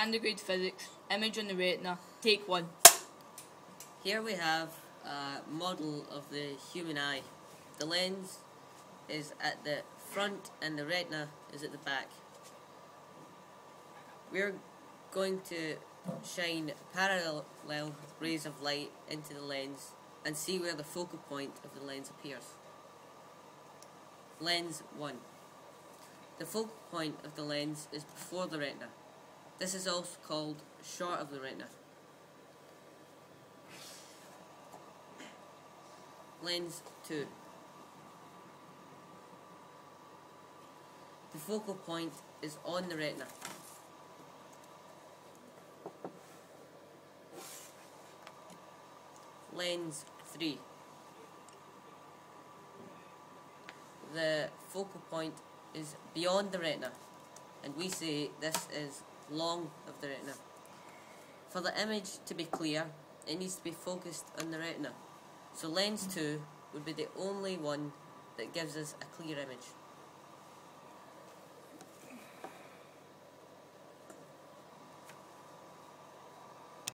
Standard Grade Physics, image on the retina, take one. Here we have a model of the human eye. The lens is at the front and the retina is at the back. We're going to shine parallel rays of light into the lens and see where the focal point of the lens appears. Lens 1. The focal point of the lens is before the retina. This is also called short of the retina. Lens 2. The focal point is on the retina. Lens 3. The focal point is beyond the retina and we say this is long of the retina. For the image to be clear, it needs to be focused on the retina. So lens 2 would be the only one that gives us a clear image.